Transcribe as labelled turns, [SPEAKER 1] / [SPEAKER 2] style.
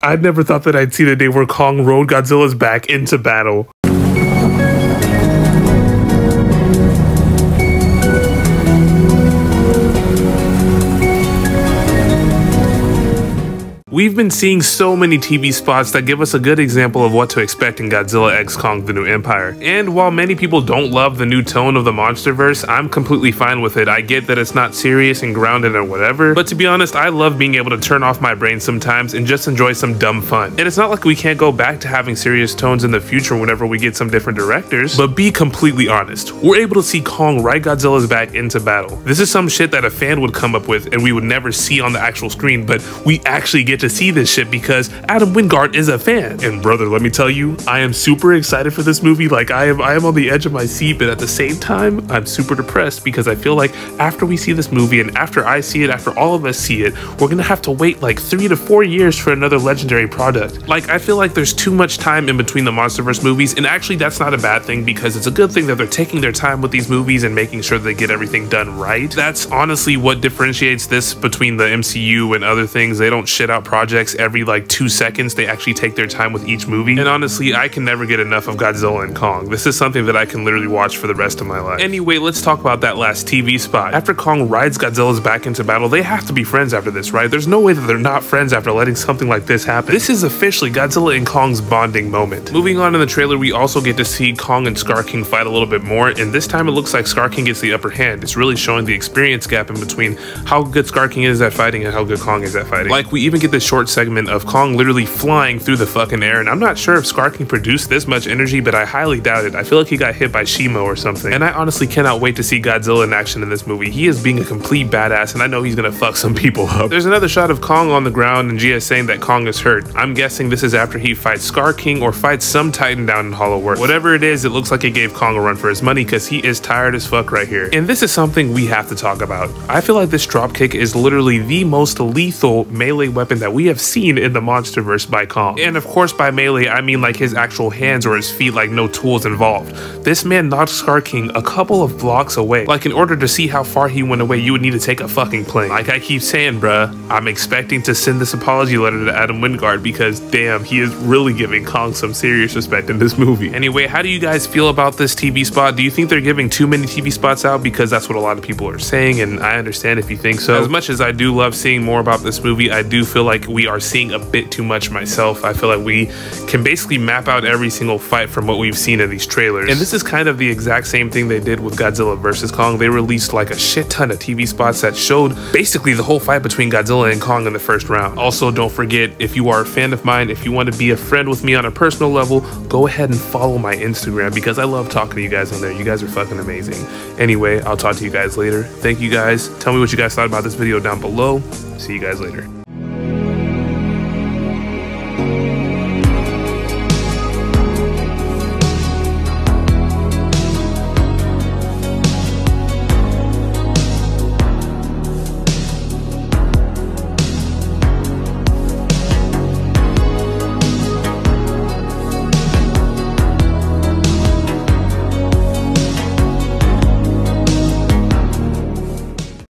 [SPEAKER 1] I never thought that I'd see the day where Kong rode Godzilla's back into battle. We've been seeing so many TV spots that give us a good example of what to expect in Godzilla X Kong The New Empire. And while many people don't love the new tone of the MonsterVerse, I'm completely fine with it. I get that it's not serious and grounded or whatever, but to be honest, I love being able to turn off my brain sometimes and just enjoy some dumb fun. And it's not like we can't go back to having serious tones in the future whenever we get some different directors, but be completely honest. We're able to see Kong ride Godzilla's back into battle. This is some shit that a fan would come up with and we would never see on the actual screen, but we actually get to to see this shit because Adam Wingard is a fan. And brother, let me tell you, I am super excited for this movie. Like I am I am on the edge of my seat, but at the same time, I'm super depressed because I feel like after we see this movie and after I see it, after all of us see it, we're gonna have to wait like three to four years for another legendary product. Like I feel like there's too much time in between the MonsterVerse movies, and actually that's not a bad thing because it's a good thing that they're taking their time with these movies and making sure they get everything done right. That's honestly what differentiates this between the MCU and other things. They don't shit out projects every like two seconds. They actually take their time with each movie. And honestly, I can never get enough of Godzilla and Kong. This is something that I can literally watch for the rest of my life. Anyway, let's talk about that last TV spot. After Kong rides Godzilla's back into battle, they have to be friends after this, right? There's no way that they're not friends after letting something like this happen. This is officially Godzilla and Kong's bonding moment. Moving on in the trailer, we also get to see Kong and Skar King fight a little bit more, and this time it looks like Skar King gets the upper hand. It's really showing the experience gap in between how good Skar King is at fighting and how good Kong is at fighting. Like, we even get this short segment of Kong literally flying through the fucking air, and I'm not sure if Skar can produce this much energy, but I highly doubt it. I feel like he got hit by Shimo or something. And I honestly cannot wait to see Godzilla in action in this movie. He is being a complete badass, and I know he's gonna fuck some people up. There's another shot of Kong on the ground, and Jia saying that Kong is hurt. I'm guessing this is after he fights Skar King or fights some Titan down in Hollow Earth. Whatever it is, it looks like it gave Kong a run for his money because he is tired as fuck right here. And this is something we have to talk about. I feel like this dropkick is literally the most lethal melee weapon that we have seen in the MonsterVerse by Kong. And of course by melee, I mean like his actual hands or his feet, like no tools involved. This man knocked Skar King a couple of blocks away. Like in order to see how far he went away, you would need to take a fucking plane. Like I keep saying, bruh, I'm expecting to send this apology letter to Adam Wingard because damn, he is really giving Kong some serious respect in this movie. Anyway, how do you guys feel about this TV spot? Do you think they're giving too many TV spots out? Because that's what a lot of people are saying, and I understand if you think so. As much as I do love seeing more about this movie, I do feel like we are seeing a bit too much myself. I feel like we can basically map out every single fight from what we've seen in these trailers. And this is kind of the exact same thing they did with Godzilla vs. Kong. They released like a shit ton of TV spots that showed basically the whole fight between Godzilla and Kong in the first round. Also, don't forget, if you are a fan of mine, if you want to be a friend with me on a personal level, go ahead and follow my Instagram because I love talking to you guys on there. You guys are fucking amazing. Anyway, I'll talk to you guys later. Thank you guys. Tell me what you guys thought about this video down below. See you guys later.